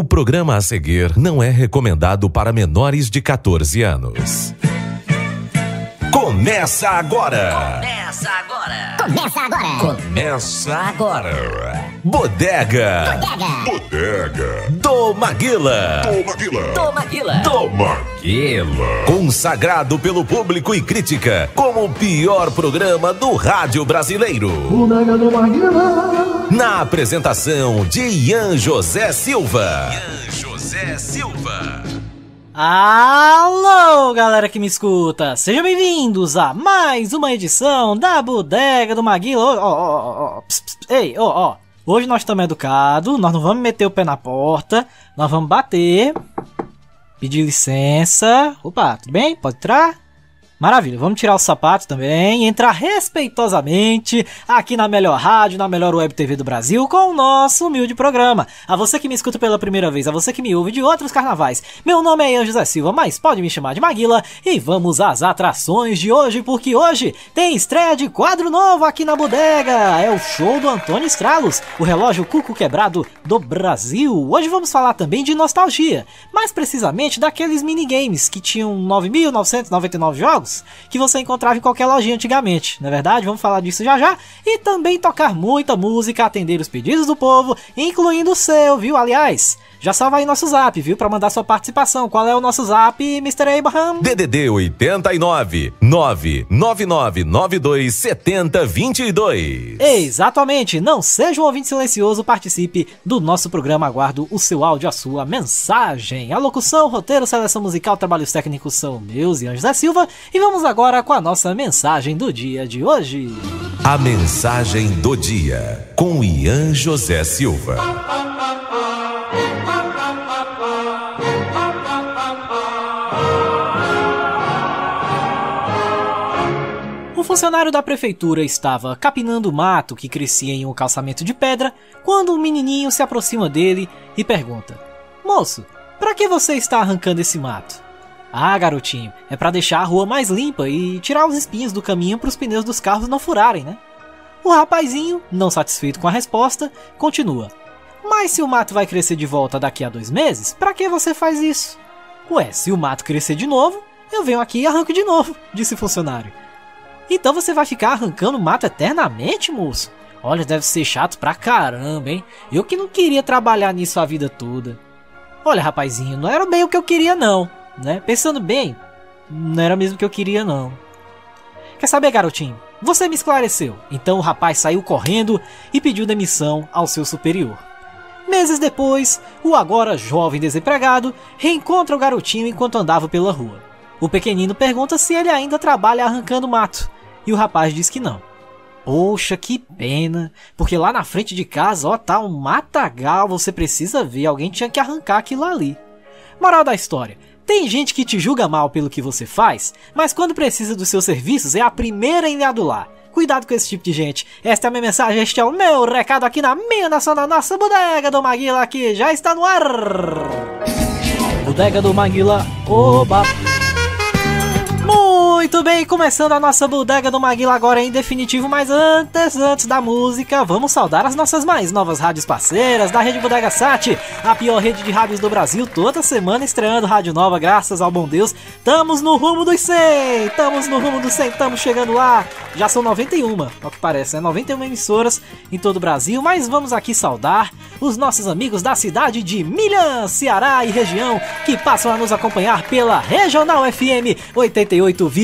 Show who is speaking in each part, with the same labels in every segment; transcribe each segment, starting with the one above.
Speaker 1: O programa a seguir não é recomendado para menores de 14 anos. Começa agora!
Speaker 2: Começa agora!
Speaker 3: Começa agora!
Speaker 1: Começa agora! Bodega!
Speaker 3: Bodega!
Speaker 1: Bodega! Do Maguila!
Speaker 3: Maguila!
Speaker 2: Tô Maguila!
Speaker 1: Do Maguila! Consagrado pelo público e crítica como o pior programa do rádio brasileiro.
Speaker 4: Bodega do Maguila!
Speaker 1: Na apresentação de Ian José Silva. Ian José Silva.
Speaker 5: Alô, galera que me escuta! Sejam bem-vindos a mais uma edição da Bodega do Maguila. Ó, ó, ó, ei, ó, ó. Hoje nós estamos educados, nós não vamos meter o pé na porta, nós vamos bater, pedir licença. Opa, tudo bem? Pode entrar? Maravilha, vamos tirar os sapatos também entrar respeitosamente aqui na melhor rádio, na melhor web TV do Brasil com o nosso humilde programa. A você que me escuta pela primeira vez, a você que me ouve de outros carnavais, meu nome é Ian José Silva, mas pode me chamar de Maguila e vamos às atrações de hoje, porque hoje tem estreia de quadro novo aqui na bodega. É o show do Antônio Estralos, o relógio cuco quebrado do Brasil. Hoje vamos falar também de nostalgia, mais precisamente daqueles minigames que tinham 9.999 jogos que você encontrava em qualquer lojinha antigamente, não é verdade? Vamos falar disso já já. E também tocar muita música, atender os pedidos do povo, incluindo o seu, viu? Aliás, já salva aí nosso zap, viu? Para mandar sua participação. Qual é o nosso zap, Mr. Abraham?
Speaker 1: DDD 89 99992 7022.
Speaker 5: Exatamente, não seja um ouvinte silencioso, participe do nosso programa, aguardo o seu áudio, a sua mensagem. A locução, roteiro, seleção musical, trabalhos técnicos são meus e Anjos da Silva, e vamos agora com a nossa mensagem do dia de hoje.
Speaker 1: A mensagem do dia com Ian José Silva.
Speaker 5: Funcionário da prefeitura estava capinando o mato que crescia em um calçamento de pedra quando um menininho se aproxima dele e pergunta: Moço, para que você está arrancando esse mato? Ah, garotinho, é para deixar a rua mais limpa e tirar os espinhos do caminho para os pneus dos carros não furarem, né? O rapazinho, não satisfeito com a resposta, continua: Mas se o mato vai crescer de volta daqui a dois meses, para que você faz isso? Ué, se o mato crescer de novo, eu venho aqui e arranco de novo, disse o funcionário. Então você vai ficar arrancando mato eternamente, moço? Olha, deve ser chato pra caramba, hein? Eu que não queria trabalhar nisso a vida toda. Olha, rapazinho, não era bem o que eu queria não, né? Pensando bem, não era mesmo o que eu queria não. Quer saber, garotinho? Você me esclareceu. Então o rapaz saiu correndo e pediu demissão ao seu superior. Meses depois, o agora jovem desempregado reencontra o garotinho enquanto andava pela rua. O pequenino pergunta se ele ainda trabalha arrancando mato, e o rapaz diz que não. Poxa, que pena, porque lá na frente de casa, ó, tá um matagal, você precisa ver, alguém tinha que arrancar aquilo ali. Moral da história: tem gente que te julga mal pelo que você faz, mas quando precisa dos seus serviços é a primeira em lhe adular. Cuidado com esse tipo de gente. Esta é a minha mensagem, este é o meu recado aqui na minha nação, na nossa bodega do Maguila, que já está no ar. Bodega do Maguila, oba! Muito bem, começando a nossa bodega do Maguila agora em definitivo, mas antes, antes da música, vamos saudar as nossas mais novas rádios parceiras da Rede Bodega Sat, a pior rede de rádios do Brasil, toda semana estreando rádio nova, graças ao bom Deus. Tamo no rumo dos 100, estamos no rumo dos 100, estamos chegando lá. Já são 91, ao que parece, né? 91 emissoras em todo o Brasil, mas vamos aqui saudar os nossos amigos da cidade de Milhã, Ceará e região, que passam a nos acompanhar pela Regional FM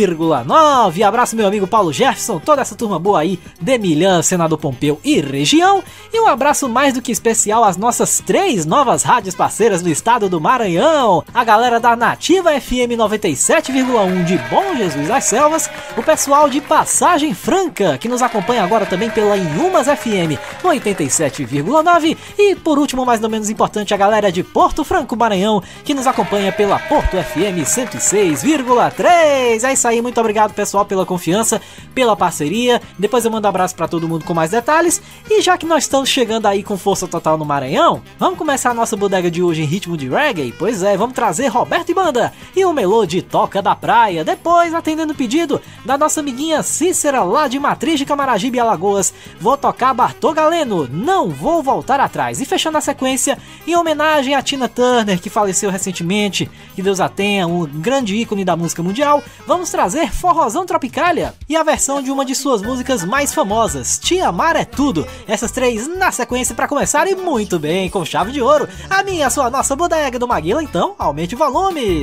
Speaker 5: 88,9. Abraço meu amigo Paulo Jefferson, toda essa turma boa aí de Milhã, Senador Pompeu e região. E um abraço mais do que especial às nossas três novas rádios parceiras do estado do Maranhão. A galera da Nativa FM 97,1 de Bom Jesus das Selvas, o pessoal de Passagem Franca, que nos acompanha agora também pela Inhumas FM 87,9 e por último, mais não menos importante, a galera de Porto Franco, Maranhão, que nos acompanha pela Porto FM 106,3. É isso aí,
Speaker 6: aí. Muito obrigado, pessoal, pela confiança, pela parceria. Depois eu mando um abraço para todo mundo com mais detalhes. E já que nós estamos chegando aí com força total no Maranhão, vamos começar a nossa bodega de hoje em ritmo de reggae? Pois é, vamos trazer Roberto e Banda e o melô de Toca da Praia. Depois, atendendo o pedido da nossa amiguinha Cícera, lá de Matriz de Camaragibe, Alagoas, vou tocar Bartô Galeno, Não Vou Voltar Atrás. E fechando a sequência, em homenagem a Tina Turner, que faleceu recentemente, que Deus a tenha, um grande ícone da música mundial, vamos trazer trazer Forrozão Tropicália e a versão de uma de suas músicas mais famosas, Te Amar é Tudo. Essas três na sequência para começar e muito bem, com chave de ouro. A minha, a sua, a nossa bodega do Maguila, então aumente o volume.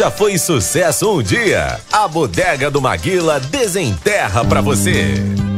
Speaker 7: já foi sucesso um dia, a Bodega do Maguila desenterra para você.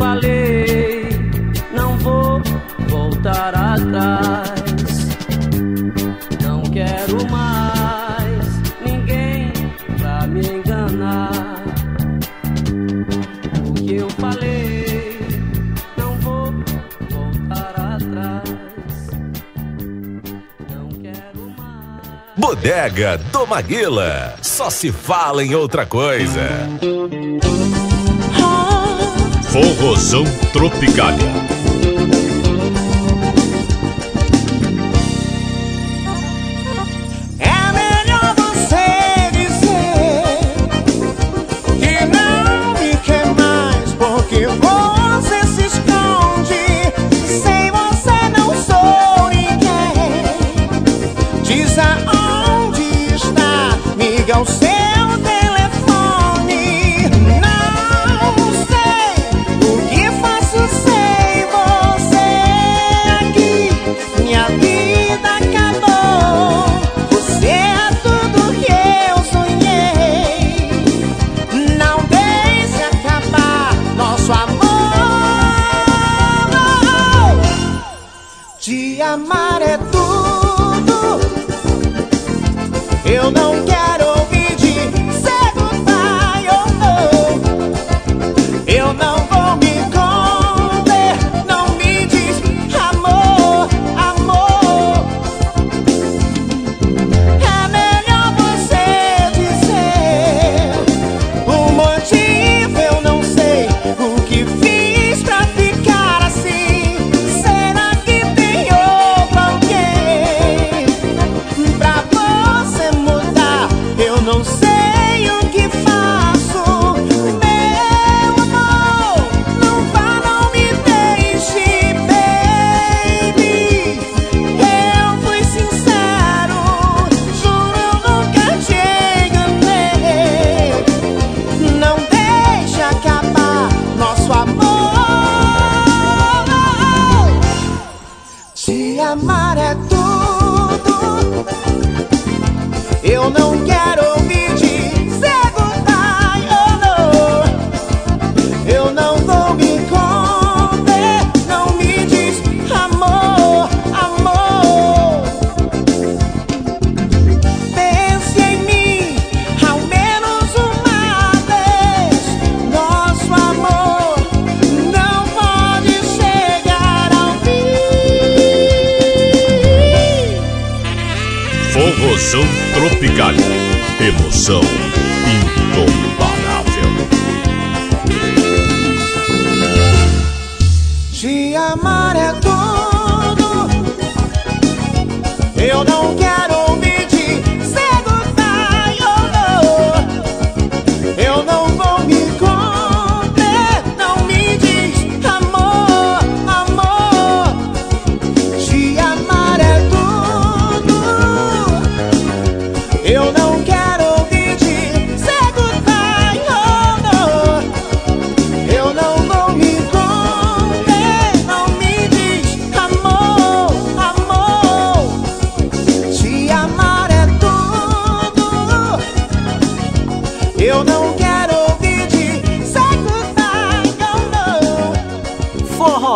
Speaker 8: Falei, não vou voltar atrás. Não quero mais ninguém pra me enganar. O que eu falei, não vou voltar atrás. Não quero mais.
Speaker 1: Bodega do Maguila. Só se fala em outra coisa.
Speaker 3: Forrozão Tropicália.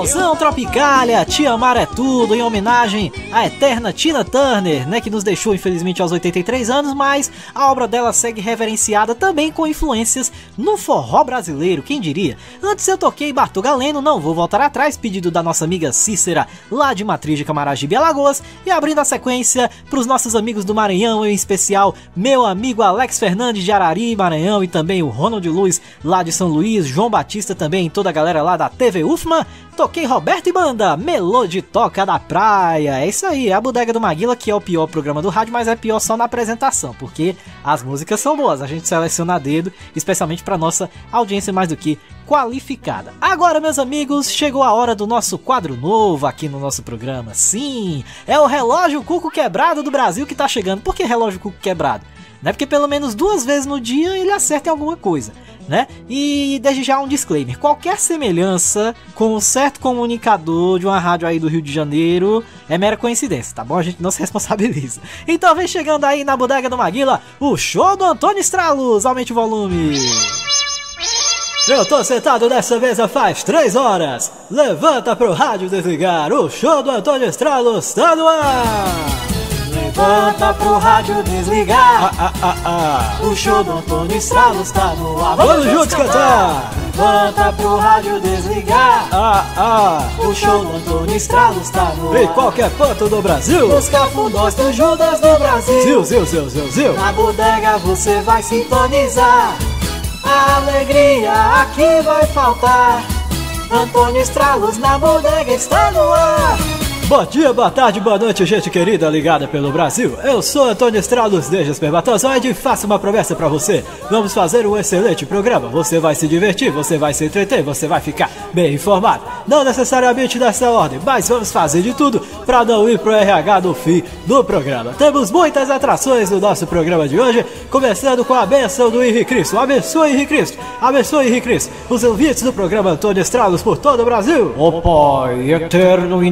Speaker 9: 有
Speaker 5: Forrozão Tropicália, Te Amar é Tudo, em homenagem à eterna Tina Turner, né, que nos deixou infelizmente aos 83 anos, mas a obra dela segue reverenciada também com influências no forró brasileiro, quem diria? Antes eu toquei Bartô Galeno, não vou voltar atrás, pedido da nossa amiga Cícera, lá de Matriz de Camaragibe, Alagoas, e abrindo a sequência para os nossos amigos do Maranhão, em especial meu amigo Alex Fernandes de Arari, Maranhão, e também o Ronald Luz, lá de São Luís, João Batista também, toda a galera lá da TV UFMA, toquei Roberto e Banda, Melô de Toca da Praia. É isso aí, é a Bodega do Maguila, que é o pior programa do rádio, mas é pior só na apresentação, porque as músicas são boas, a gente seleciona a dedo, especialmente para nossa audiência mais do que qualificada. Agora, meus amigos, chegou a hora do nosso quadro novo aqui no nosso programa. Sim, é o relógio cuco quebrado do Brasil que tá chegando. Por que relógio cuco quebrado? Não é porque pelo menos duas vezes no dia ele acerta em alguma coisa. né? E desde já um disclaimer: qualquer semelhança com um certo comunicador de uma rádio aí do Rio de Janeiro é mera coincidência, tá bom? A gente não se responsabiliza. Então vem chegando aí na bodega do Maguila o show do Antônio Estralos. Aumente o volume. Eu tô sentado nessa mesa faz três horas. Levanta pro rádio desligar. O show do Antônio Estralos tá no ar. Levanta pro rádio desligar.
Speaker 2: Ah, ah, ah.
Speaker 5: O show do Antônio Estralos tá no ar.
Speaker 2: Vamos juntos cantar.
Speaker 5: Levanta pro rádio desligar.
Speaker 2: Ah, ah.
Speaker 5: O show do Antônio Estralos tá no
Speaker 2: Em
Speaker 5: ar.
Speaker 2: qualquer canto do Brasil.
Speaker 5: Os cafundós do Judas do Brasil.
Speaker 2: Zil, zil, zil, zil, zil.
Speaker 5: Na bodega você vai sintonizar. A alegria aqui vai faltar. Antônio Estralos na bodega está no ar.
Speaker 2: Bom dia, boa tarde, boa noite, gente querida ligada pelo Brasil. Eu sou Antônio Estralos desde Espermatozoide e faço uma promessa pra você. Vamos fazer um excelente programa. Você vai se divertir, você vai se entreter, você vai ficar bem informado. Não necessariamente nessa ordem, mas vamos fazer de tudo pra não ir pro RH no fim do programa. Temos muitas atrações no nosso programa de hoje, começando com a bênção do Henrique Cristo. Abençoe Henrique Cristo, abençoe Henrique Cristo. Os ouvintes do programa Antônio Estralos por todo o Brasil.
Speaker 10: Ó Pai, eterno e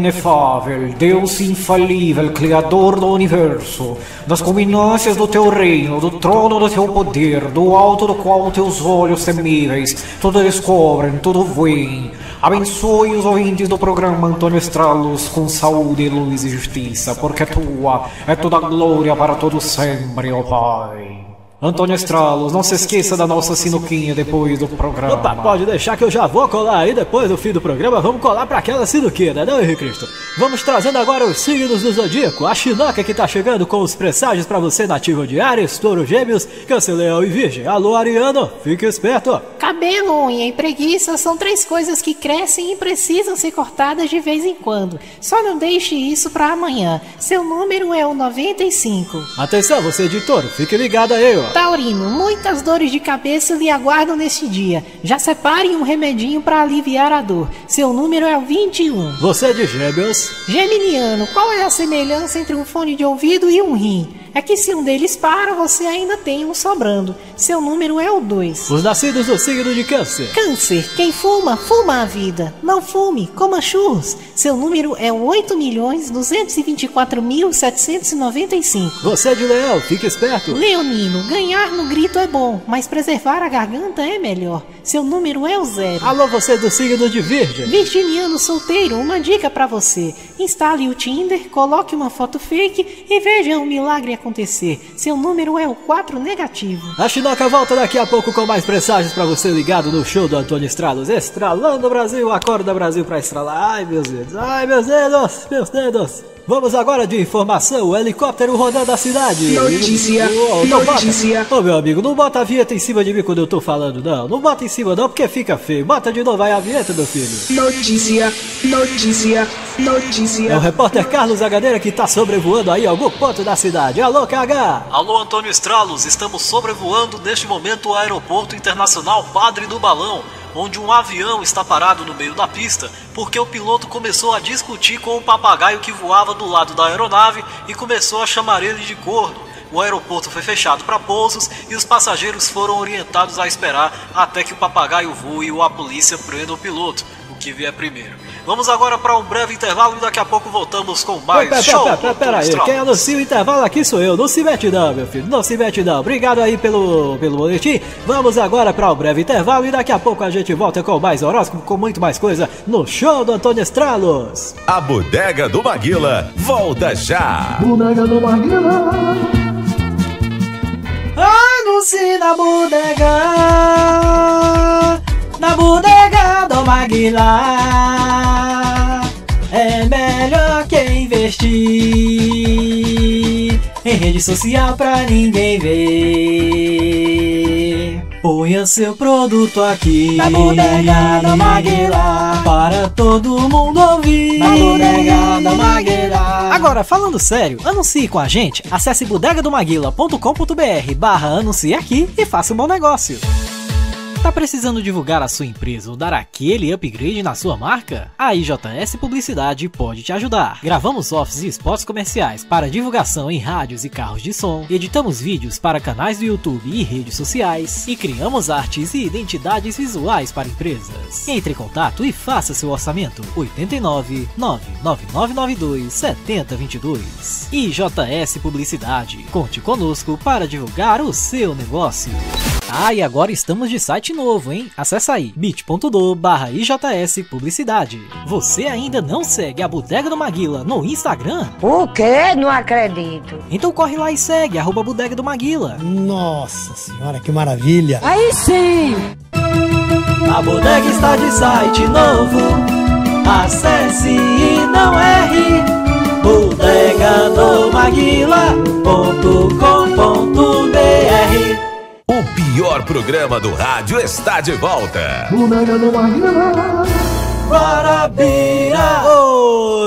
Speaker 10: Deus infalível, Criador do universo, das combinâncias do teu reino, do trono do teu poder, do alto do qual teus olhos temíveis tudo descobrem, tudo veem. Abençoe os ouvintes do programa Antônio Estralos com saúde, luz e justiça, porque tua é toda a glória para todo sempre, ó Pai. Antônio Estralos, não se esqueça da nossa sinuquinha depois do programa.
Speaker 2: Opa, pode deixar que eu já vou colar aí depois do fim do programa. Vamos colar pra aquela sinuquina, não, Henrique Cristo? Vamos trazendo agora os signos do zodíaco. A Chinoca que tá chegando com os presságios pra você nativo de Ares, Touro Gêmeos, Câncer, Leão e Virgem. Alô, Ariano, fique esperto.
Speaker 11: Cabelo, unha e preguiça são três coisas que crescem e precisam ser cortadas de vez em quando. Só não deixe isso para amanhã. Seu número é o 95.
Speaker 2: Atenção, você de touro, fique ligado aí, ó.
Speaker 11: Taurino, muitas dores de cabeça lhe aguardam neste dia. Já separe um remedinho para aliviar a dor. Seu número é o 21.
Speaker 2: Você de Gêmeos,
Speaker 11: Geminiano, qual é a semelhança entre um fone de ouvido e um rim? É que se um deles para, você ainda tem um sobrando. Seu número é o 2.
Speaker 2: os nascidos do signo de Câncer.
Speaker 11: Câncer, quem fuma, fuma a vida. Não fume, coma churros. Seu número é o 8 milhões 224.795.
Speaker 2: Você de Leão, fique esperto.
Speaker 11: Leonino, ganhar no grito é bom, mas preservar a garganta é melhor. Seu número é o zero.
Speaker 2: Alô, você do signo de Virgem.
Speaker 11: Virginiano solteiro, uma dica pra você. Instale o Tinder, coloque uma foto fake e veja o milagre acontecer. Seu número é o 4 negativo.
Speaker 2: A Chinoca volta daqui a pouco com mais presságios pra você ligado no show do Antônio Estralos. Estralando o Brasil, acorda Brasil pra estralar. Ai, meus dedos, ai, meus dedos, meus dedos. Vamos agora de informação, o helicóptero rodando a cidade.
Speaker 12: Notícia,
Speaker 2: Ô, não
Speaker 12: notícia.
Speaker 2: Ô meu amigo, não bota a vinheta em cima de mim quando eu tô falando, não. Não bota em cima não, porque fica feio. Bota de novo aí a vinheta, meu filho.
Speaker 12: Notícia, notícia,
Speaker 2: É o
Speaker 12: notícia.
Speaker 2: repórter Carlos Agadeira que tá sobrevoando aí algum ponto da cidade. Alô, KH!
Speaker 5: Alô, Antônio Estralos, estamos sobrevoando neste momento o Aeroporto Internacional Padre do Balão, onde um avião está parado no meio da pista porque o piloto começou a discutir com o papagaio que voava do lado da aeronave e começou a chamar ele de corno. O aeroporto foi fechado para pousos e os passageiros foram orientados a esperar até que o papagaio voe ou a polícia prenda o piloto, o que vier primeiro. Vamos agora para um breve intervalo e daqui a pouco voltamos com mais
Speaker 2: Pera,
Speaker 5: show.
Speaker 2: pera,
Speaker 5: do
Speaker 2: pera, pera aí, quem anuncia o intervalo aqui sou eu. Não se mete não, meu filho, não se mete não. Obrigado aí pelo, pelo boletim. Vamos agora para o breve intervalo e daqui a pouco a gente volta com mais horóscopo, com muito mais coisa no show do Antônio Estralos.
Speaker 1: A Bodega do Maguila volta já.
Speaker 5: Anuncie na bodega, do Maguila. É melhor que investir em rede social pra ninguém ver. Ponha seu produto aqui na bodega do Maguila para todo mundo ouvir. Na bodega do Maguila. Agora, falando sério, anuncie com a gente. Acesse bodegadomaguila.com.br barra anuncie aqui e faça um bom negócio. Tá precisando divulgar a sua empresa ou dar aquele upgrade na sua marca? A IJS Publicidade pode te ajudar. Gravamos offs e spots comerciais para divulgação em rádios e carros de som, editamos vídeos para canais do YouTube e redes sociais e criamos artes e identidades visuais para empresas. Entre em contato e faça seu orçamento 89 99992 7022. IJS Publicidade. Conte conosco para divulgar o seu negócio. Ah, e agora estamos de site novo, hein? Acesse aí bit.do barra IJS Publicidade. Você ainda não segue a Bodega do Maguila no Instagram?
Speaker 13: O quê? Não acredito.
Speaker 5: Então corre lá e segue, arroba Bodega do Maguila.
Speaker 14: Nossa senhora, que maravilha!
Speaker 13: Aí sim!
Speaker 5: A bodega está de site novo. Acesse e não erre. bodegadomaguila.com.br
Speaker 1: O pior programa do rádio está de volta.
Speaker 5: Guarabira!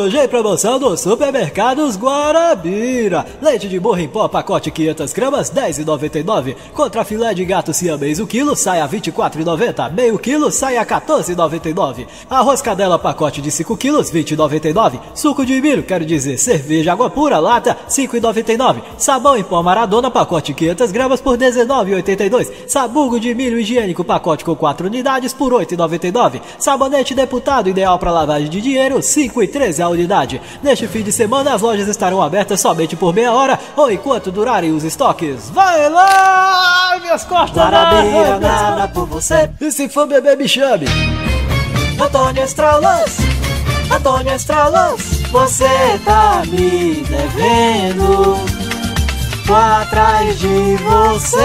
Speaker 5: Hoje em promoção dos supermercados Guarabira. Leite de burro em pó, pacote 500 gramas, 10,99. Contra filé de gato siamês, o quilo sai a 24,90. Meio quilo sai a 14,99. Arroz cadela, pacote de 5 quilos, 20,99. Suco de milho, quero dizer, cerveja água pura, lata, 5,99. Sabão em pó Maradona, pacote 500 gramas por 19,82. Sabugo de milho higiênico, pacote com 4 unidades por 8,99. Sabonete deputado, ideal para lavagem de dinheiro, 5,13 a unidade. Neste fim de semana, as lojas estarão abertas somente por meia hora ou enquanto durarem os estoques. Vai lá, minhas costas!
Speaker 2: Guarabira,
Speaker 5: nada por você. E se for beber, me chame. Antônio Estralas, Antônio Estralas, você tá me devendo. Tô atrás de você,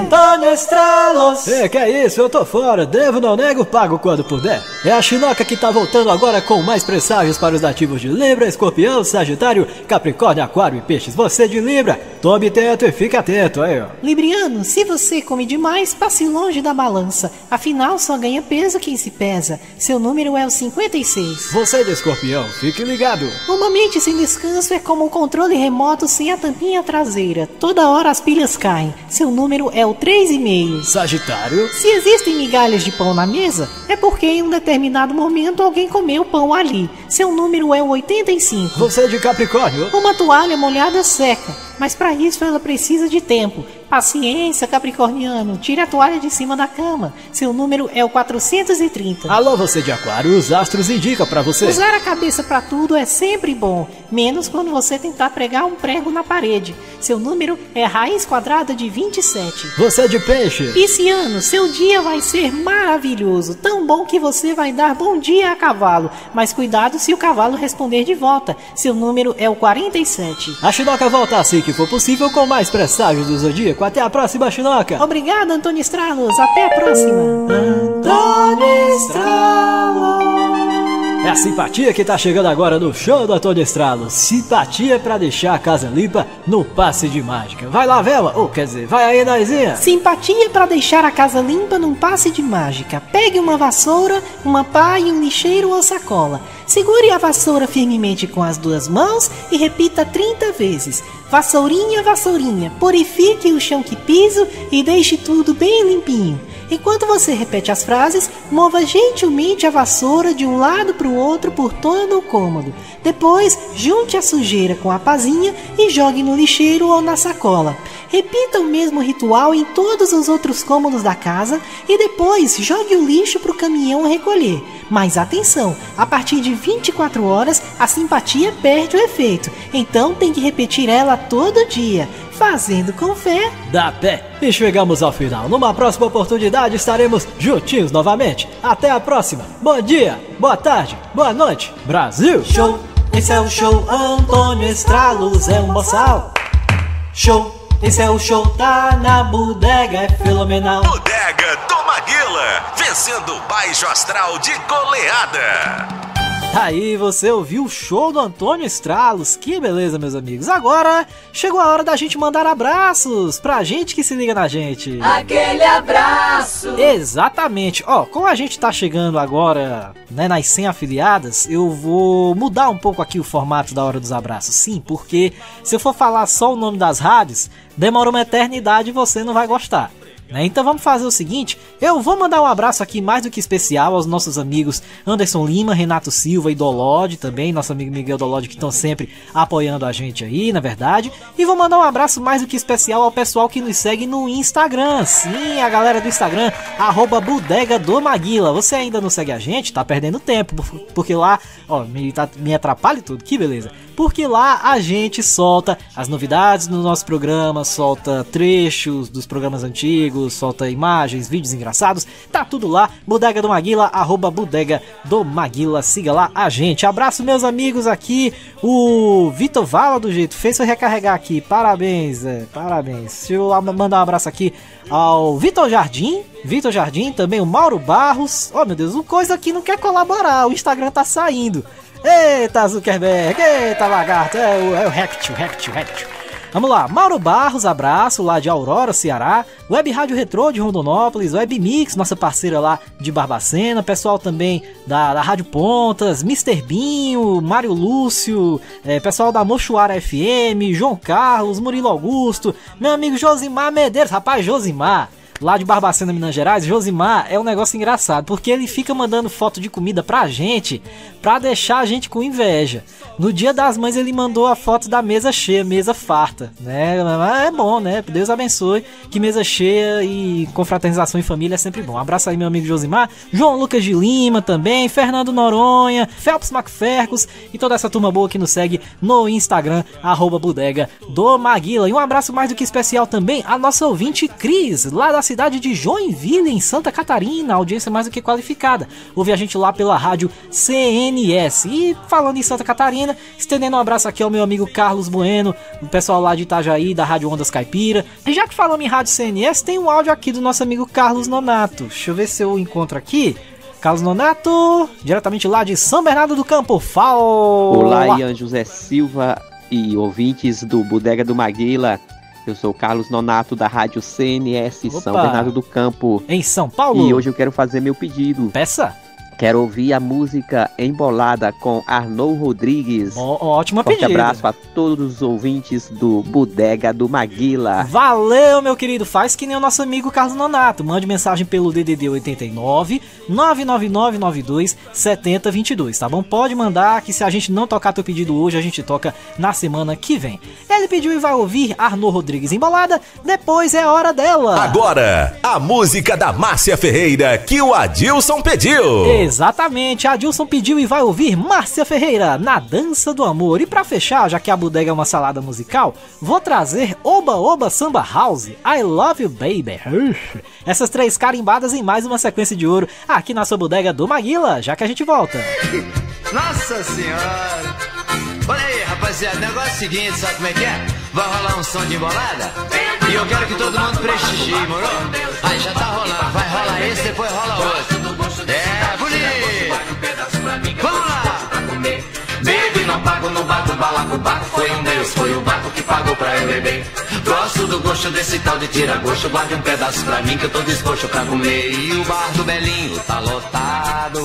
Speaker 5: Antônio Estralos. É, que é isso, eu tô fora. Devo, não nego, pago quando puder. É a Chinoca que tá voltando agora com mais presságios para os nativos de Libra, Escorpião, Sagitário, Capricórnio, Aquário e Peixes. Você de Libra, tome atento e fique atento aí, ó.
Speaker 11: Libriano, se você come demais, passe longe da balança. Afinal, só ganha peso quem se pesa. Seu número é o 56.
Speaker 5: Você de Escorpião, fique ligado.
Speaker 11: Uma mente sem descanso é como um controle remoto sem a tampinha traseira. Toda hora as pilhas caem. Seu número é o 3,5.
Speaker 5: Sagitário,
Speaker 11: Se existem migalhas de pão na mesa, é porque em um determinado momento alguém comeu pão ali. Seu número é o 85.
Speaker 5: você de Capricórnio.
Speaker 11: Uma toalha molhada seca, mas para isso ela precisa de tempo. Paciência, Capricorniano, tire a toalha de cima da cama. Seu número é o 430.
Speaker 5: Alô, você de Aquário, os astros indicam pra você.
Speaker 11: Usar a cabeça para tudo é sempre bom, menos quando você tentar pregar um prego na parede. Seu número é raiz quadrada de 27.
Speaker 5: Você de Peixe.
Speaker 11: Pisciano, seu dia vai ser maravilhoso, tão bom que você vai dar bom dia a cavalo, mas cuidado se o cavalo responder de volta. Seu número é o 47.
Speaker 5: A Chinoca volta assim que for possível com mais presságios do Zodíaco. Até a próxima, Chinoca.
Speaker 11: Obrigada, Antônio Estralos. Até a próxima.
Speaker 5: Antônio Estralos. É a simpatia que tá chegando agora no show do Antônio Estralos. Simpatia pra deixar a casa limpa no passe de mágica. Vai lá, Velma. Ou quer dizer, vai aí, Naizinha.
Speaker 11: Simpatia para deixar a casa limpa num passe de mágica. Pegue uma vassoura, uma pá e um lixeiro ou sacola. Segure a vassoura firmemente com as duas mãos e repita 30 vezes. Vassourinha, vassourinha, purifique o chão que piso e deixe tudo bem limpinho. Enquanto você repete as frases, mova gentilmente a vassoura de um lado para o outro por todo o cômodo. Depois, junte a sujeira com a pazinha e jogue no lixeiro ou na sacola. Repita o mesmo ritual em todos os outros cômodos da casa e depois jogue o lixo para o caminhão recolher. Mas atenção, a partir de 24 horas a simpatia perde o efeito, então tem que repetir ela todo dia. Fazendo com fé,
Speaker 5: Dá pé. E chegamos ao final. Numa próxima oportunidade estaremos juntinhos novamente. Até a próxima. Bom dia, boa tarde, boa noite. Brasil! Show! Esse é o show Antônio Estralos é um boçal. Show! Esse é o show, tá na bodega, é fenomenal.
Speaker 1: Bodega do Maguila, vencendo o baixo astral de goleada.
Speaker 5: Aí você ouviu o show do Antônio Estralos, que beleza, meus amigos. Agora chegou a hora da gente mandar abraços pra gente que se liga na gente.
Speaker 13: Aquele abraço!
Speaker 5: Exatamente. Ó, como a gente tá chegando agora, né, nas 100 afiliadas, eu vou mudar um pouco aqui o formato da hora dos abraços. Sim, porque se eu for falar só o nome das rádios, demora uma eternidade e você não vai gostar. Né? Então vamos fazer o seguinte: eu vou mandar um abraço aqui mais do que especial aos nossos amigos Anderson Lima, Renato Silva e Dolode também, nosso amigo Miguel Dolode que estão sempre apoiando a gente aí, na verdade. E vou mandar um abraço mais do que especial ao pessoal que nos segue no Instagram. Sim, a galera do Instagram, arroba Bodega do Maguila. Você ainda não segue a gente? Tá perdendo tempo, por- porque lá, ó, me, tá- me atrapalha e tudo, que beleza. Porque lá a gente solta as novidades no nosso programa, solta trechos dos programas antigos, solta imagens, vídeos engraçados, tá tudo lá. Bodega do Maguila, arroba Bodega do Maguila, siga lá a gente. Abraço meus amigos aqui, o Vitor Vala do jeito fez eu recarregar aqui, parabéns, é, parabéns. Deixa eu mandar um abraço aqui ao Vitor Jardim, Vitor Jardim, também o Mauro Barros. Oh meu Deus, o coisa aqui não quer colaborar, o Instagram tá saindo. Eita Zuckerberg, eita lagarto, é o, é o Rectio. Vamos lá, Mauro Barros, abraço lá de Aurora, Ceará, Web Rádio Retrô de Rondonópolis, Web Mix, nossa parceira lá de Barbacena, pessoal também da, da Rádio Pontas, Mr. Binho, Mário Lúcio, eh, pessoal da Mochuara FM, João Carlos, Murilo Augusto, meu amigo Josimar Medeiros, rapaz, Josimar, lá de Barbacena, Minas Gerais, Josimar é um negócio engraçado, porque ele fica mandando foto de comida pra gente, pra deixar a gente com inveja. No dia das mães ele mandou a foto da mesa cheia, mesa farta, né? É bom, né? Deus abençoe, que mesa cheia e confraternização em família é sempre bom. Abraço aí meu amigo Josimar, João Lucas de Lima também, Fernando Noronha, Phelps McFercos e toda essa turma boa que nos segue no Instagram, arroba bodega do Maguila. E um abraço mais do que especial também a nossa ouvinte Cris, lá da cidade de Joinville, em Santa Catarina, audiência mais do que qualificada. Ouve a gente lá pela rádio CNS. E falando em Santa Catarina, estendendo um abraço aqui ao meu amigo Carlos Bueno, o pessoal lá de Itajaí, da Rádio Ondas Caipira. E já que falamos em rádio CNS, tem um áudio aqui do nosso amigo Carlos Nonato. Deixa eu ver se eu encontro aqui. Carlos Nonato, diretamente lá de São Bernardo do Campo. Fala!
Speaker 15: Olá, Ian José Silva e ouvintes do Bodega do Maguila. Eu sou o Carlos Nonato da Rádio CNS São
Speaker 5: Opa.
Speaker 15: Bernardo do Campo.
Speaker 5: Em São Paulo.
Speaker 15: E hoje eu quero fazer meu pedido.
Speaker 5: Peça.
Speaker 15: Quero ouvir a música Embolada com Arnold Rodrigues.
Speaker 5: ótima
Speaker 15: Forte
Speaker 5: pedida.
Speaker 15: abraço a todos os ouvintes do Bodega do Maguila.
Speaker 5: Valeu, meu querido. Faz que nem o nosso amigo Carlos Nonato. Mande mensagem pelo DDD 89 99992 7022, tá bom? Pode mandar que se a gente não tocar teu pedido hoje, a gente toca na semana que vem. Ele pediu e vai ouvir Arnô Rodrigues embolada. Depois é a hora dela.
Speaker 1: Agora, a música da Márcia Ferreira que o Adilson pediu.
Speaker 5: Exatamente, a Dilson pediu e vai ouvir Márcia Ferreira na Dança do Amor. E pra fechar, já que a bodega é uma salada musical, vou trazer Oba Oba Samba House, I Love You Baby. Essas três carimbadas em mais uma sequência de ouro aqui na sua bodega do Maguila, já que a gente volta.
Speaker 16: Nossa senhora! Olha aí, rapaziada, o negócio é o seguinte, sabe como é que é? Vai rolar um som de embolada? E eu quero que todo mundo prestigie, moro? Aí já tá rolando, vai rolar esse, depois rola outro. É, Pago no bato, balaco, baco Foi um Deus, foi o baco que pagou pra eu beber Gosto do gosto desse tal de tira-gosto Guarde um pedaço pra mim que eu tô disposto pra comer E o bar do Belinho tá lotado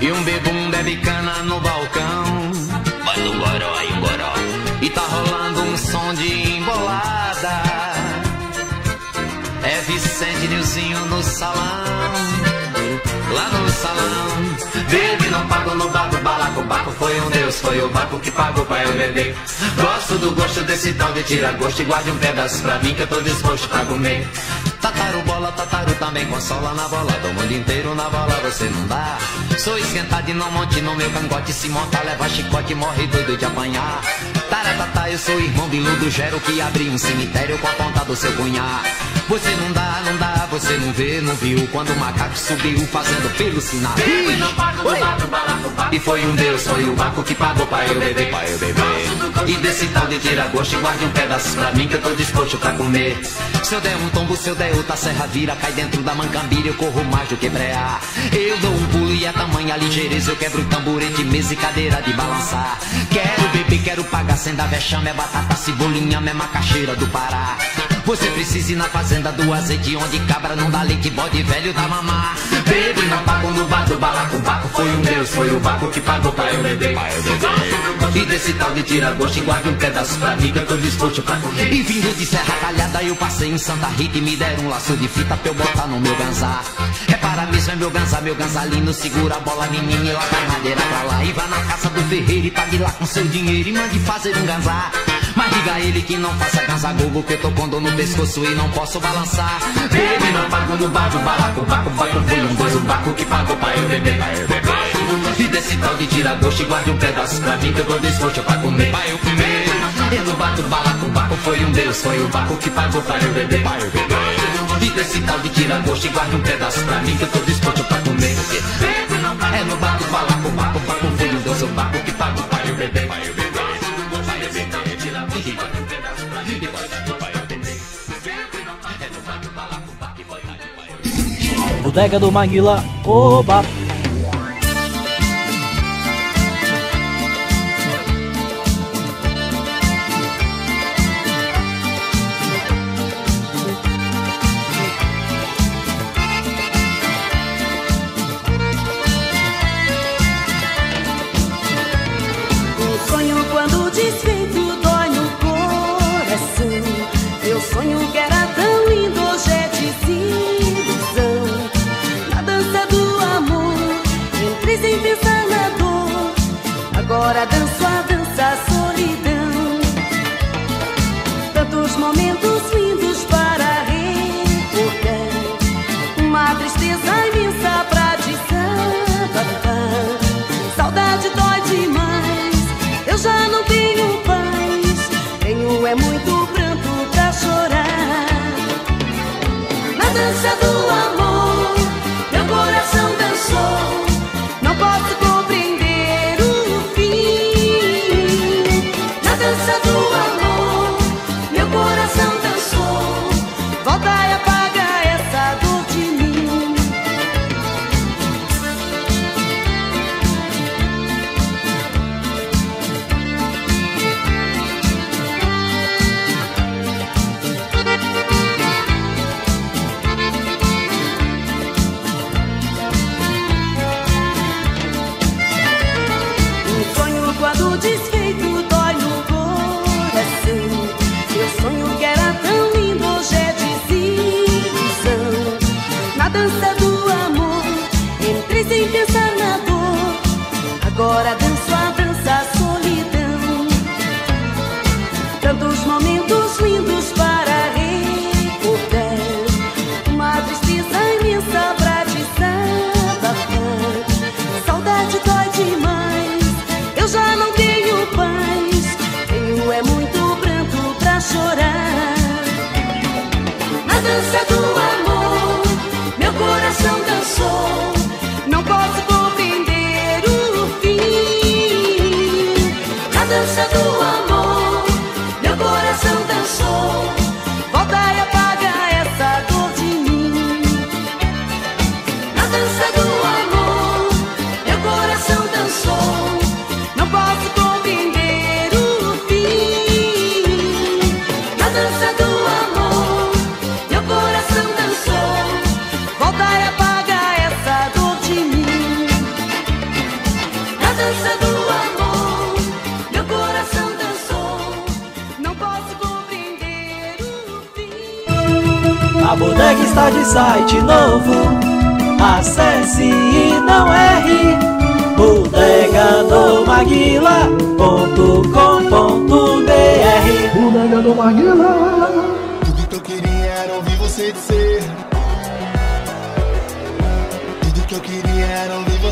Speaker 16: e um bebum bebe cana no balcão. Vai no goró, aí um goró. E tá rolando um som de embolada. É Vicente Nilzinho no salão. Lá no salão. Bebe, não pago no baco, balaco, baco. Foi um Deus, foi o baco que pagou pra eu beber. Gosto do gosto desse tal de tira gosto. E guarde um pedaço pra mim que eu tô disposto pra comer. Tataru bola, tataru também consola na bola. Do mundo inteiro na bola você não dá. Sou esquentado e não monte no meu cangote. Se monta, leva chicote, morre doido de apanhar. Taratata, eu sou irmão de Ludo Gero Que abriu um cemitério com a ponta do seu punhar. Você não dá, não dá, você não vê, não viu. Quando o macaco subiu fazendo pelo sinal. E foi um Deus, foi o Baco que pagou pra eu beber, pra eu beber. E desse tal de tira gosto, guarde um pedaço pra mim Que eu tô disposto pra comer. Se eu der um tombo, se eu der outra serra vira Cai dentro da mancambira, eu corro mais do que brear. Eu dou um pulo e a tamanha ligeireza Eu quebro tamborete, mesa e cadeira de balançar. Quero beber, quero pagar sem dar vexame É batata, cebolinha, é macaxeira do Pará. Você precisa ir na fazenda do azeite Onde cabra não dá leite, bode velho dá mamar Bebe não pago no bar do balaco Baco foi um deus, foi o baco que pagou pra eu beber. E desse tal de tira gosto Guarde um pedaço pra mim que eu tô disposto pra comer. E vindo de Serra Talhada eu passei em Santa Rita E me deram um laço de fita pra eu botar no meu ganzar Repara mesmo é meu ganzar, meu ganzalino Segura a bola menina e larga a madeira pra lá E vá na casa do ferreiro e pague lá com seu dinheiro E mande fazer um ganzar mas diga a ele que não faça ganza-gogo Que eu tô com dor no pescoço e não posso balançar. Bebe não pago no bar do balaco Baco, baco, foi um dois, o baco que pagou pra eu beber E desse tal de tira gosto guarde um pedaço pra mim Que eu tô disposto pra comer. Pra eu comer. E no bar do balaco, baco foi um deus Foi o baco que pagou pra eu beber E desse tal de tira gosto guarde um pedaço pra mim Que eu tô disposto pra comer É no bar do balaco, baco, baco foi um deus O baco que pagou pra eu beber Pra eu beber
Speaker 13: Bodega do Maguila, oba!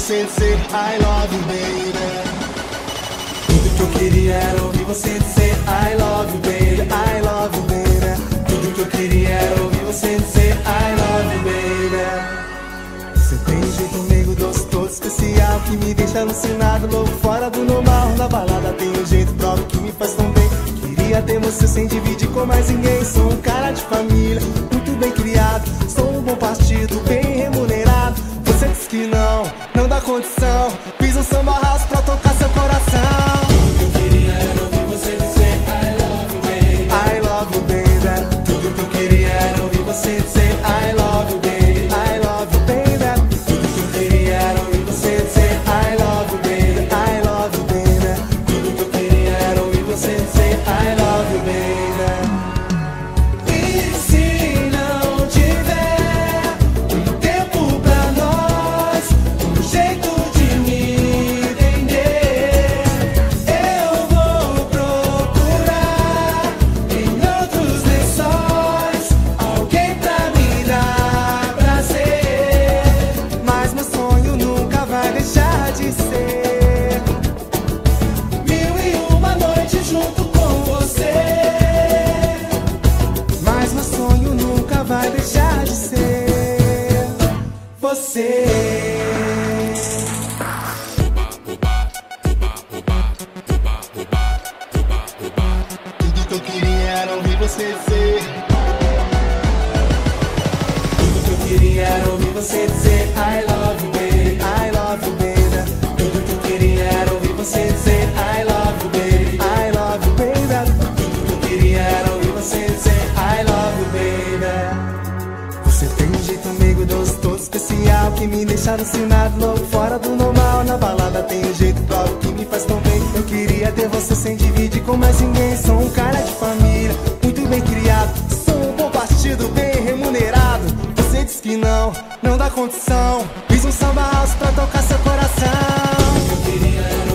Speaker 17: Dizer I love you, baby. Tudo que eu queria era ouvir você dizer I love you, baby. I love you, baby. Tudo que eu queria era ouvir você dizer I love you, baby. Você tem um jeito meio doce, todo especial Que me deixa alucinado, louco, fora do normal Na balada tem um jeito próprio que me faz tão bem Queria ter você sem dividir com mais ninguém Sou um cara de família, muito bem criado Sou um bom partido, bem remunerado Que não, não dá condição. Fiz um samba house pra tocar seu coração dizer. Tudo que eu queria era ouvir você dizer I love you, baby, I love you, baby. Tudo que eu queria era ouvir você dizer I love you, baby, I love you, baby. Tudo que eu queria era ouvir você dizer I love you, baby. Você tem um jeito amigo doce, todo especial Que me deixa alucinado, louco, fora do normal Na balada tem um jeito próprio que me faz tão bem Eu queria ter você sem dividir com mais ninguém Sou um cara de família, bem criado. Sou um bom partido, bem remunerado. Você diz que não, não dá condição. Fiz um samba house pra tocar seu coração. Eu queria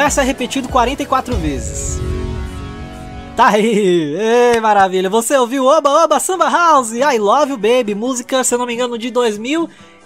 Speaker 5: verso é repetido 44 vezes. Tá aí! Ei, maravilha! Você ouviu Oba Oba Samba House, I Love You Baby, música, se eu não me engano, de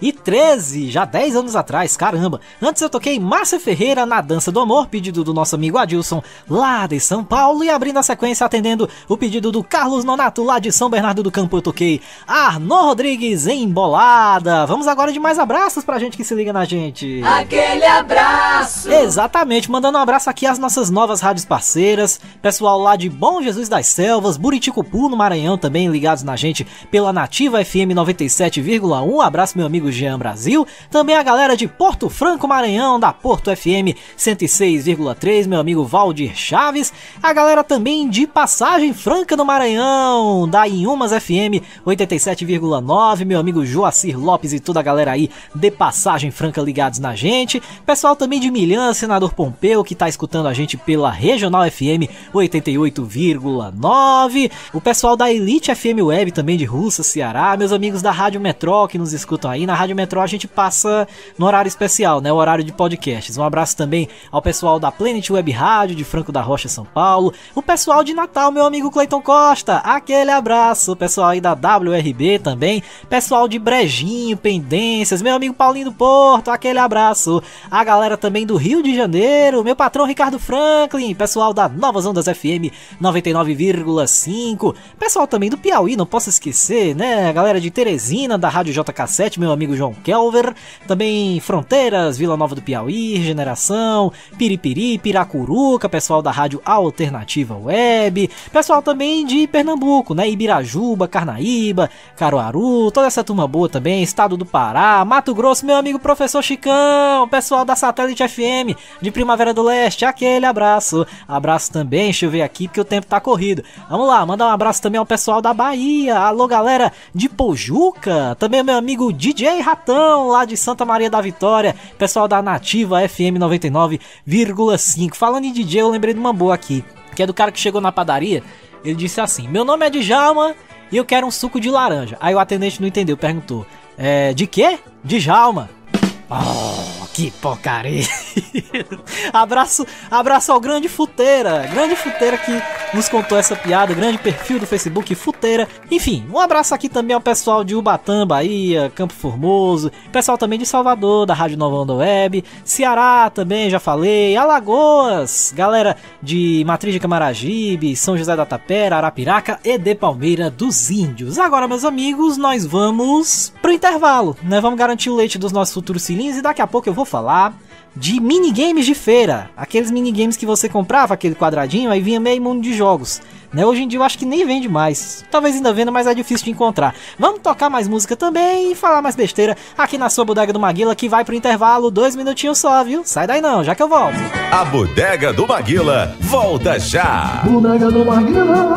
Speaker 5: 2013, já 10 anos atrás, caramba! Antes eu toquei Márcia Ferreira na Dança do Amor, pedido do nosso amigo Adilson, lá de São Paulo, e abrindo a sequência, atendendo o pedido do Carlos Nonato, lá de São Bernardo do Campo, eu toquei Arnon Rodrigues em Bolada. Vamos agora de mais abraços pra gente que se liga na gente.
Speaker 13: Aquele abraço.
Speaker 5: Exatamente, mandando um abraço aqui às nossas novas rádios parceiras, pessoal lá de Bom Jesus das Selvas, Buriticupu no Maranhão também ligados na gente pela Nativa FM 97,1. Um abraço meu amigo Jean Brasil, também a galera de Porto Franco Maranhão da Porto FM 106,3, meu amigo Valdir Chaves, a galera também de Passagem Franca no Maranhão da Inhumas FM 87,9, meu amigo Joacir Lopes e toda a galera aí de Passagem Franca ligados na gente, pessoal também de Milhã, Senador Pompeu que tá escutando a gente pela Regional FM 88,9. O pessoal da Elite FM Web também de Russa, Ceará. Meus amigos da Rádio Metrô que nos escutam aí. Na Rádio Metrô a gente passa no horário especial, né? O horário de podcasts. Um abraço também ao pessoal da Planet Web Rádio de Franco da Rocha, São Paulo. O pessoal de Natal, meu amigo Cleiton Costa. Aquele abraço. O pessoal aí da WRB também. Pessoal de Brejinho, Pendências. Meu amigo Paulinho do Porto. Aquele abraço. A galera também do Rio de Janeiro. Meu patrão Ricardo Franklin. Pessoal da Novas Ondas FM 99,5. Pessoal também do Piauí, não posso esquecer, né? A galera de Teresina, da Rádio JK7, meu amigo João Kelver. Também Fronteiras, Vila Nova do Piauí, Regeneração, Piripiri, Piracuruca, pessoal da Rádio Alternativa Web. Pessoal também de Pernambuco, né? Ibirajuba, Carnaíba, Caruaru, toda essa turma boa também. Estado do Pará, Mato Grosso, meu amigo Professor Chicão. Pessoal da Satélite FM, de Primavera do Leste, aquele abraço. Abraço também, deixa eu ver aqui porque o tempo tá corrido. Vamos lá, mandar um abraço também ao pessoal da Bahia. Alô, galera de Pojuca. Também meu amigo DJ Ratão, lá de Santa Maria da Vitória. Pessoal da Nativa FM 99,5. Falando em DJ, eu lembrei de uma boa aqui, que é do cara que chegou na padaria. Ele disse assim: Meu nome é Djalma e eu quero um suco de laranja. Aí o atendente não entendeu, perguntou: É, de quê? Djalma. Oh, que porcaria. abraço, abraço ao grande Futeira, grande Futeira que nos contou essa piada, grande perfil do Facebook Futeira. Enfim, um abraço aqui também ao pessoal de Ubatã, Bahia, Campo Formoso, pessoal também de Salvador, da Rádio Nova Onda Web, Ceará também, já falei, Alagoas, galera de Matriz de Camaragibe, São José da Tapera, Arapiraca e de Palmeira dos Índios. Agora, meus amigos, nós vamos pro intervalo, né? Vamos garantir o leite dos nossos futuros filhinhos e daqui a pouco eu vou falar de minigames de feira. Aqueles minigames que você comprava, aquele quadradinho, aí vinha meio mundo de jogos. Né? Hoje em dia eu acho que nem vende mais. Talvez ainda venda, mas é difícil de encontrar. Vamos tocar mais música também e falar mais besteira aqui na sua bodega do Maguila, que vai pro intervalo dois minutinhos só, viu? Sai daí não, já que eu volto.
Speaker 1: A Bodega do Maguila volta já.
Speaker 2: Bodega do Maguila.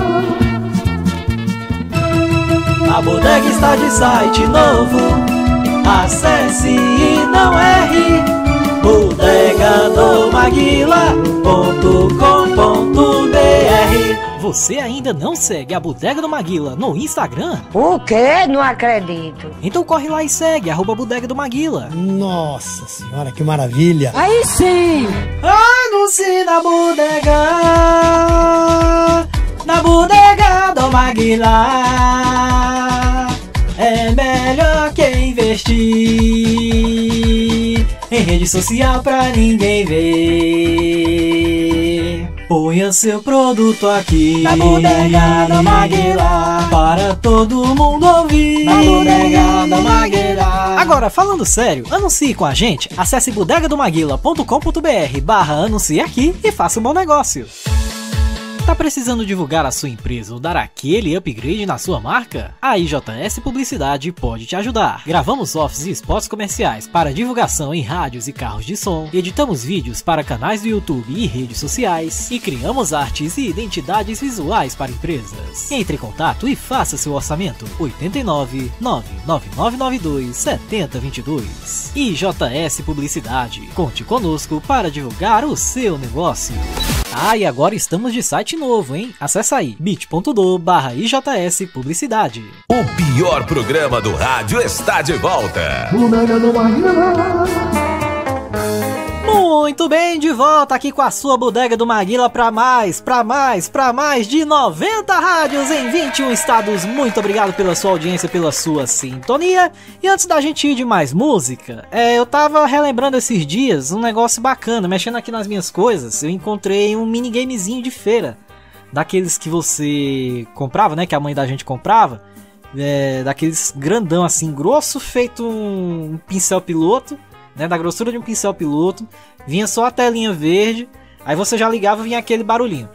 Speaker 5: A bodega está de site novo. Acesse e não erre. bodegadomaguila.com.br Você ainda não segue a Bodega do Maguila no Instagram?
Speaker 18: O quê? Não acredito.
Speaker 5: Então corre lá e segue, arroba Bodega do Maguila.
Speaker 14: Nossa senhora, que maravilha.
Speaker 18: Aí sim!
Speaker 5: Anuncie na bodega, na bodega do Maguila. É melhor que investir em rede social pra ninguém ver. Ponha seu produto aqui
Speaker 2: Na bodega do Maguila.
Speaker 5: para todo mundo ouvir.
Speaker 2: Na bodega Maguila.
Speaker 5: Agora, falando sério, anuncie com a gente. Acesse bodegadomaguila.com.br barra anuncie aqui e faça um bom negócio. Tá precisando divulgar a sua empresa ou dar aquele upgrade na sua marca? A IJS Publicidade pode te ajudar. Gravamos offs e spots comerciais para divulgação em rádios e carros de som, editamos vídeos para canais do YouTube e redes sociais e criamos artes e identidades visuais para empresas. Entre em contato e faça seu orçamento 89 99992 7022. IJS Publicidade. Conte conosco para divulgar o seu negócio. Ah, e agora estamos de site novo, hein? Acesse aí bit.do barra IJS Publicidade.
Speaker 1: O pior programa do rádio está de volta.
Speaker 2: Bodega do Maguila.
Speaker 5: Muito bem, de volta aqui com a sua bodega do Maguila para mais, para mais, para mais de 90 rádios em 21 estados. Muito obrigado pela sua audiência, pela sua sintonia. E antes da gente ir de mais música, é, eu tava relembrando esses dias um negócio bacana, mexendo aqui nas minhas coisas, eu encontrei um minigamezinho de feira, daqueles que você comprava, né, que a mãe da gente comprava. É, daqueles grandão assim, grosso, feito um, um pincel piloto né, da grossura de um pincel piloto, vinha só a telinha verde, aí você já ligava e vinha aquele barulhinho.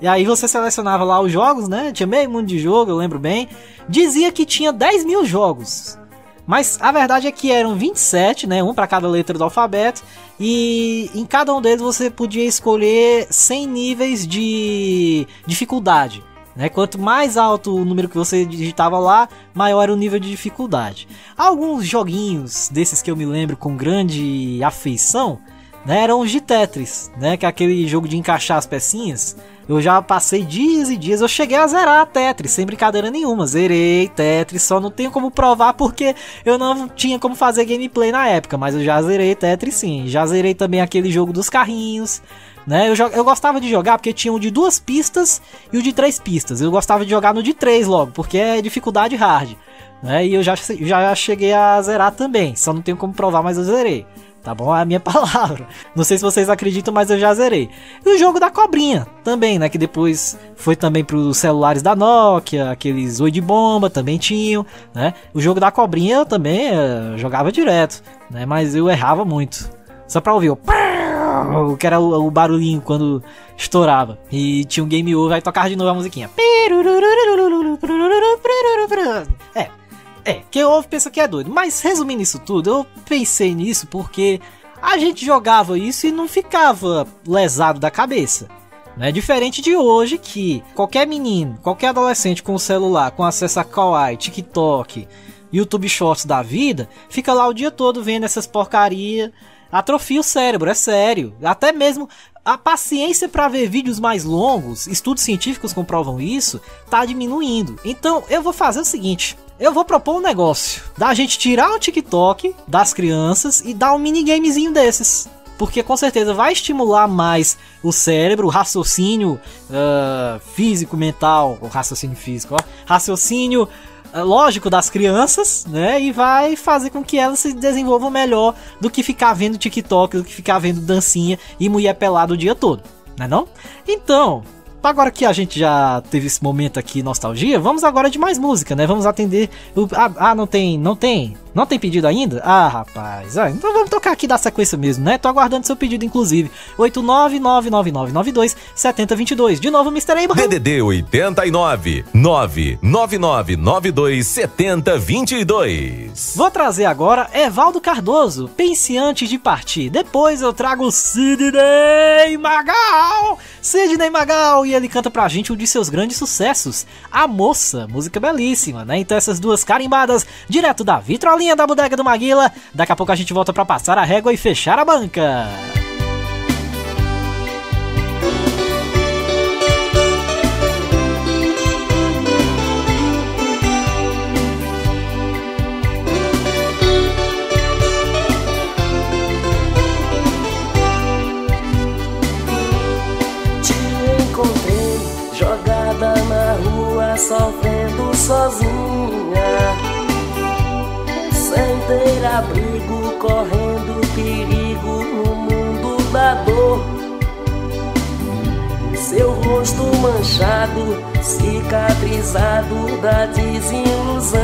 Speaker 5: E aí você selecionava lá os jogos, né? Tinha meio mundo de jogo, eu lembro bem. Dizia que tinha 10 mil jogos. Mas a verdade é que eram 27, né? Um para cada letra do alfabeto. E em cada um deles você podia escolher 100 níveis de dificuldade. Né? Quanto mais alto o número que você digitava lá, maior era o nível de dificuldade. Alguns joguinhos desses que eu me lembro com grande afeição né, eram os de Tetris, né, que é aquele jogo de encaixar as pecinhas. Eu já passei dias e dias, eu cheguei a zerar a Tetris, sem brincadeira nenhuma. Zerei Tetris, só não tenho como provar porque eu não tinha como fazer gameplay na época, mas eu já zerei Tetris sim. Já zerei também aquele jogo dos carrinhos. Né? Eu, eu gostava de jogar porque tinha o de duas pistas e o de três pistas. Eu gostava de jogar no de três logo, porque é dificuldade hard. Né? E eu já, já cheguei a zerar também. Só não tenho como provar, mas eu zerei. Tá bom? É a minha palavra. Não sei se vocês acreditam, mas eu já zerei. E o jogo da cobrinha também, né? Que depois foi também para os celulares da Nokia, aqueles oi de bomba também tinham, né? O jogo da cobrinha eu também uh, jogava direto, né? Mas eu errava muito. Só pra ouvir o que era o, o, barulhinho quando estourava. E tinha um game over, aí tocava de novo a musiquinha. É, é, quem ouve pensa que é doido. Mas resumindo isso tudo, eu pensei nisso porque a gente jogava isso e não ficava lesado da cabeça. Né? Diferente de hoje que qualquer menino, qualquer adolescente com o celular, com acesso a Kawaii, TikTok, YouTube Shorts da vida, fica lá o dia todo vendo essas porcaria atrofia o cérebro, é sério. Até mesmo a paciência para ver vídeos mais longos, estudos científicos comprovam isso, tá diminuindo. Então eu vou fazer o seguinte. Eu vou propor um negócio da gente tirar o TikTok das crianças e dar um minigamezinho desses. Porque com certeza vai estimular mais o cérebro, o raciocínio uh, físico, mental, o raciocínio físico, ó, raciocínio lógico das crianças, né? E vai fazer com que elas se desenvolvam melhor do que ficar vendo TikTok, do que ficar vendo dancinha e mulher pelada o dia todo, né não? Então, agora que a gente já teve esse momento aqui, nostalgia, vamos agora de mais música, né? Vamos atender. O, ah, ah, não tem, não tem. Não tem pedido ainda? Ah, rapaz. Ah, então vamos tocar aqui da sequência mesmo, né? Tô aguardando seu pedido, inclusive. 89999927022. De novo, Mr. Abraham.
Speaker 1: DDD 89 99992 7022.
Speaker 5: Vou trazer agora Evaldo Cardoso, Pense Antes de Partir. Depois eu trago Sidney Magal. Sidney Magal e ele canta pra gente um de seus grandes sucessos, A Moça, música belíssima, né? Então essas duas carimbadas, direto da vitrolinha da bodega do Maguila. Daqui a pouco a gente volta pra passar a régua e fechar a banca.
Speaker 7: Ter abrigo, correndo perigo no mundo da dor. Seu rosto manchado, cicatrizado da desilusão.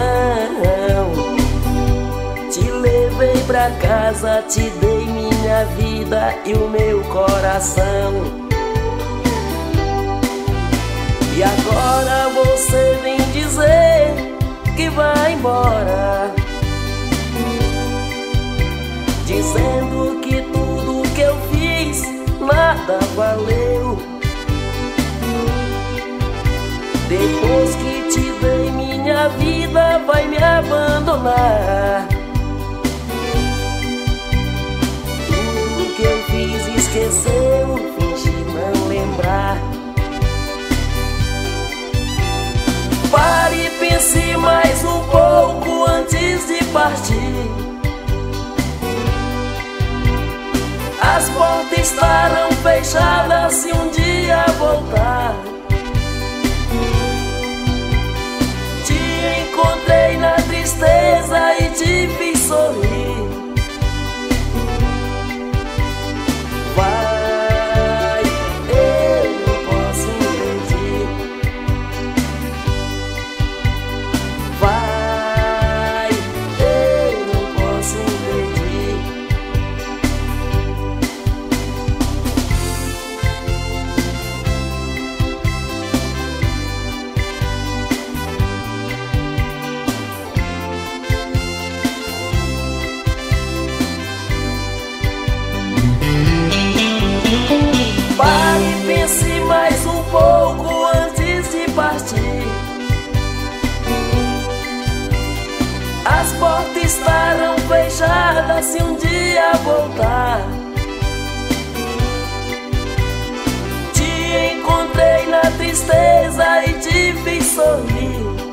Speaker 7: Te levei pra casa, te dei minha vida e o meu coração. E agora você vem dizer que vai embora. Dizendo que tudo que eu fiz nada valeu. Depois que te dei minha vida, vai me abandonar. Tudo que eu fiz esqueceu, fingi não lembrar. Pare e pense mais um pouco antes de partir. As portas estarão fechadas se um dia voltar. Te encontrei na tristeza e te fiz sorrir. Vai, fechadas se um dia voltar. Te encontrei na tristeza e te fiz sorrir.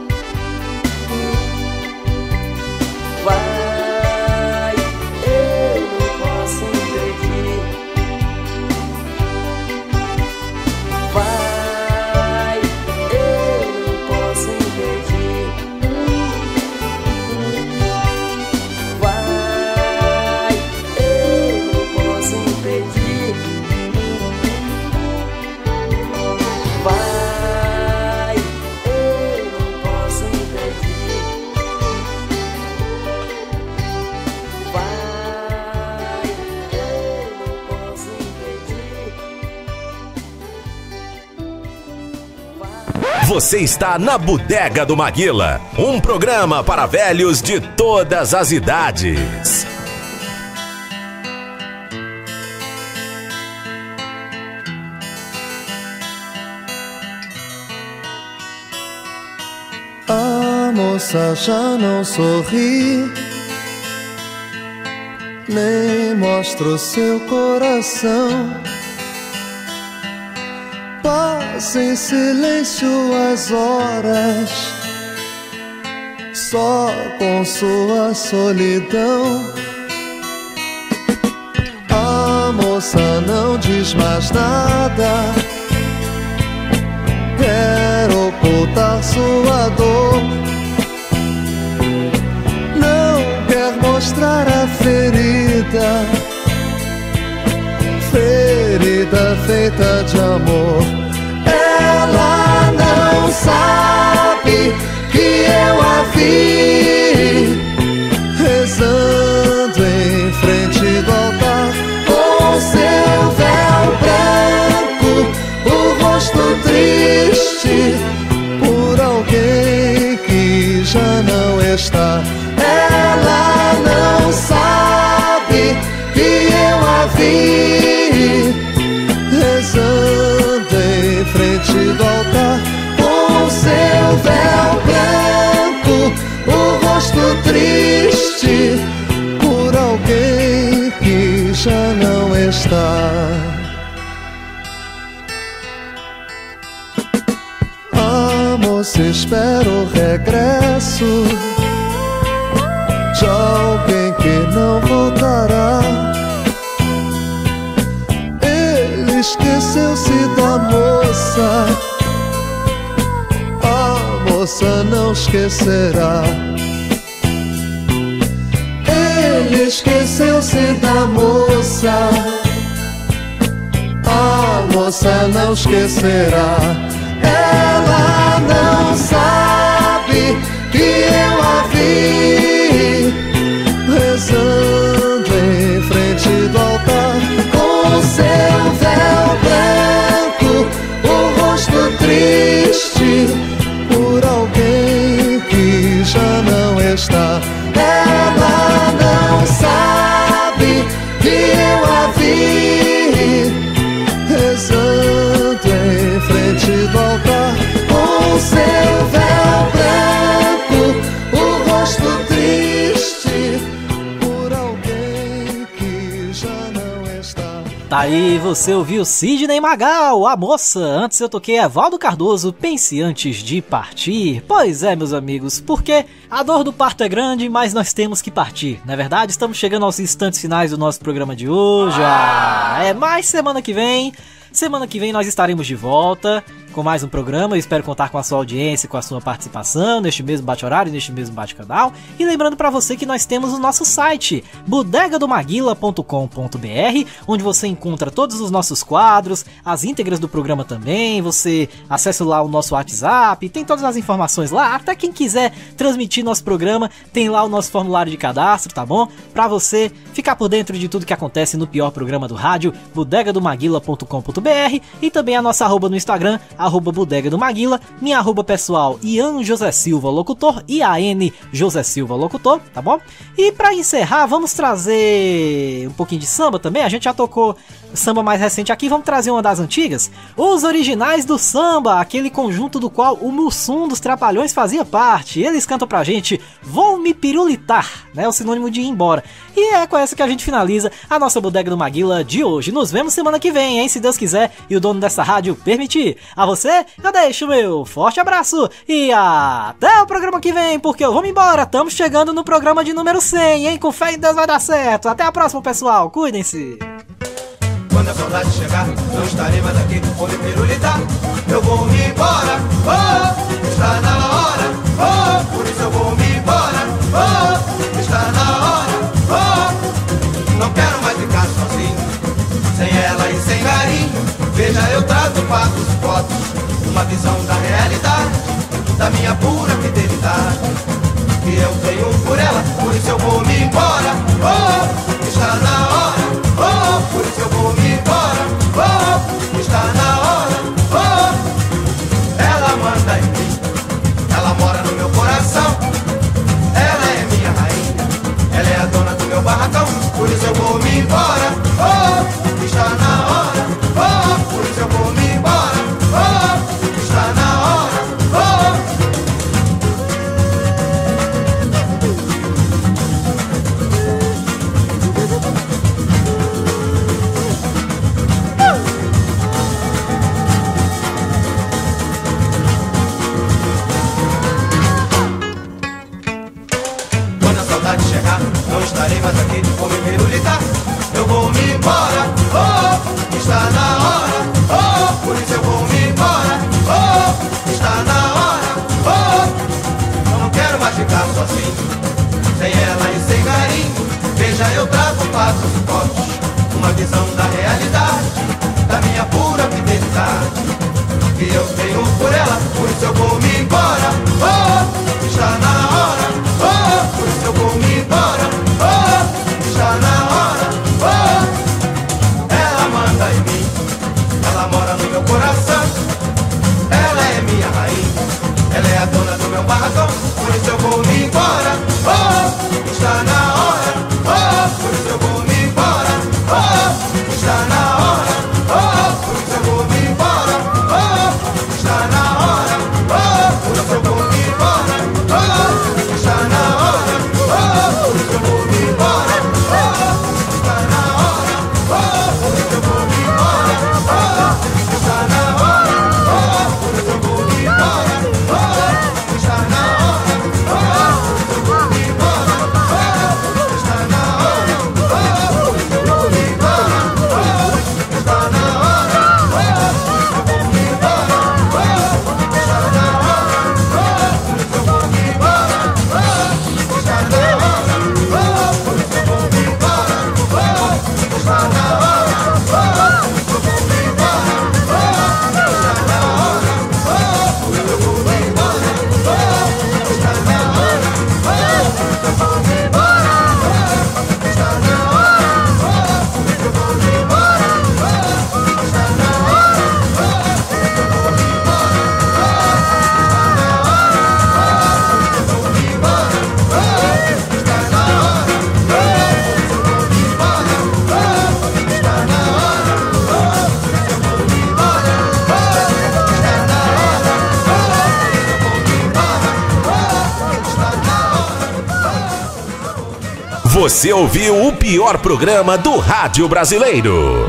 Speaker 1: Você está na Bodega do Maguila, um programa para velhos de todas as idades.
Speaker 19: A moça já não sorri, nem mostra o seu coração. Passa em silêncio as horas, só com sua solidão. A moça não diz mais nada quer ocultar sua dor. Não quer mostrar a ferida, ferida feita de amor. Sabe que eu a vi rezando em frente do altar com seu véu branco, o rosto triste por alguém que já não está. Ela não sabe que eu a vi rosto triste por alguém que já não está. A moça espera o regresso de alguém que não voltará. Ele esqueceu-se da moça. A moça não esquecerá. Esqueceu-se da moça. A moça não esquecerá. Ela não sabe que eu a
Speaker 5: aí, você ouviu Sidney Magal, a moça. Antes eu toquei Evaldo Cardoso, pense antes de partir. Pois é, meus amigos, porque a dor do parto é grande, mas nós temos que partir. Na é verdade, estamos chegando aos instantes finais do nosso programa de hoje. Ah, é mais semana que vem. Semana que vem nós estaremos de volta com mais um programa. Eu espero contar com a sua audiência, com a sua participação neste mesmo bate-horário, neste mesmo bate-canal. E lembrando para você que nós temos o nosso site, bodegadomaguila.com.br, onde você encontra todos os nossos quadros, as íntegras do programa também. Você acessa lá o nosso WhatsApp, tem todas as informações lá. Até quem quiser transmitir nosso programa, tem lá o nosso formulário de cadastro, tá bom? Para você ficar por dentro de tudo que acontece no pior programa do rádio, bodegadomaguila.com.br e também a nossa arroba no Instagram, arroba Bodega do Maguila, minha arroba pessoal Ian José Silva Locutor, IAN José Silva Locutor, tá bom? E para encerrar, vamos trazer um pouquinho de samba também, a gente já tocou samba mais recente aqui, vamos trazer uma das antigas, os originais do samba, aquele conjunto do qual o Mussum dos Trapalhões fazia parte, eles cantam pra gente Vou Me Pirulitar, né, o sinônimo de ir embora, e é com essa que a gente finaliza a nossa Bodega do Maguila de hoje, nos vemos semana que vem, hein, se Deus quiser e o dono dessa rádio permitir. A você, eu deixo meu forte abraço e até o programa que vem, porque eu vou embora. Estamos chegando no programa de número 100, hein? Com fé em Deus vai dar certo. Até a próxima, pessoal. Cuidem-se.
Speaker 20: Quando a saudade chegar, não estarei mais aqui, vou me pirulitar. Eu vou me embora, oh, está na hora, oh, por isso eu vou me embora, oh, está na hora, oh, não quero mais ficar sozinho, sem ela e sem carinho. Veja, eu trato fatos e fotos, uma visão da realidade, da minha pura fidelidade. Que eu tenho por ela, por isso eu vou me embora. Oh, está na hora. Oh, por isso eu vou me embora. Oh, está na hora. Oh, ela manda em mim, ela mora no meu coração. Ela é minha rainha, ela é a dona do meu barracão. Por isso eu vou me embora. Oh, está na cerveja eu trago passos fortes, uma visão da realidade, da minha pura fidelidade. Que eu tenho por ela, por isso eu vou me embora. Oh, está na hora, oh, por isso eu vou me embora. Oh, está na hora, oh, ela manda em mim, ela mora no meu coração, ela é minha rainha, ela é a dona do meu barracão, por isso eu
Speaker 1: Você ouviu o pior programa do rádio brasileiro.